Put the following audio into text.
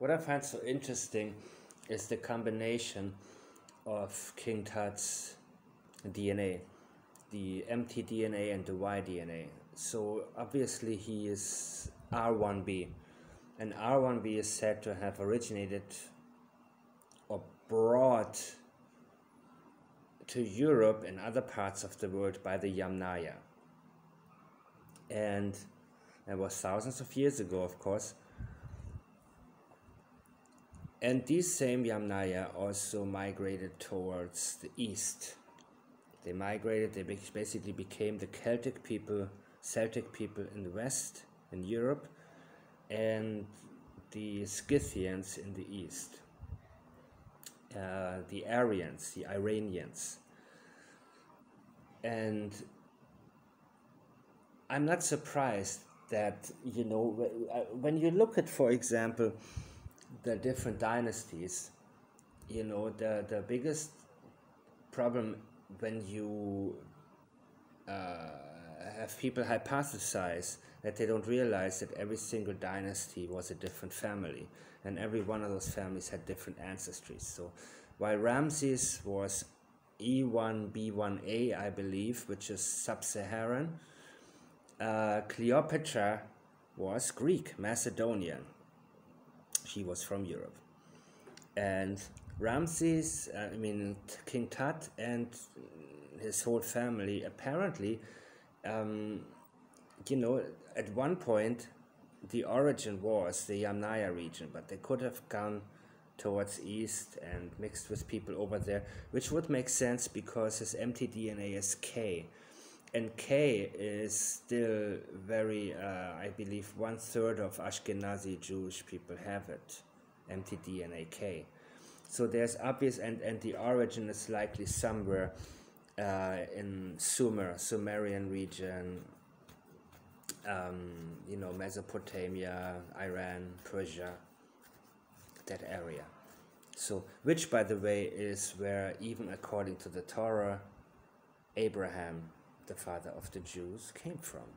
what I find so interesting is the combination of King Tut's DNA, the mtDNA and the y-DNA. So obviously he is R1b, and R1b is said to have originated or brought to Europe and other parts of the world by the Yamnaya. And that was thousands of years ago, of course. And these same Yamnaya also migrated towards the east. They migrated, they basically became the Celtic people, Celtic people in the west, in Europe, and the Scythians in the east. Uh, the Aryans, the Iranians. And I'm not surprised that, you know, uh, when you look at, for example, the different dynasties, you know, the, the biggest problem when you uh, have people hypothesize that they don't realize that every single dynasty was a different family and every one of those families had different ancestries. So while Ramses was E1B1A, I believe, which is sub Saharan, uh, Cleopatra was Greek, Macedonian. She was from Europe. And Ramses, uh, I mean, King Tut and his whole family apparently, um, you know, at one point the origin was the Yamnaya region, but they could have gone towards east and mixed with people over there, which would make sense because his mtDNA is K. And K is still very, uh, I believe, one third of Ashkenazi Jewish people have it, mtDNA K. So there's obvious, and, and the origin is likely somewhere uh, in Sumer, Sumerian region, um, you know, Mesopotamia, Iran, Persia, that area. So, which, by the way, is where, even according to the Torah, Abraham, the father of the Jews, came from.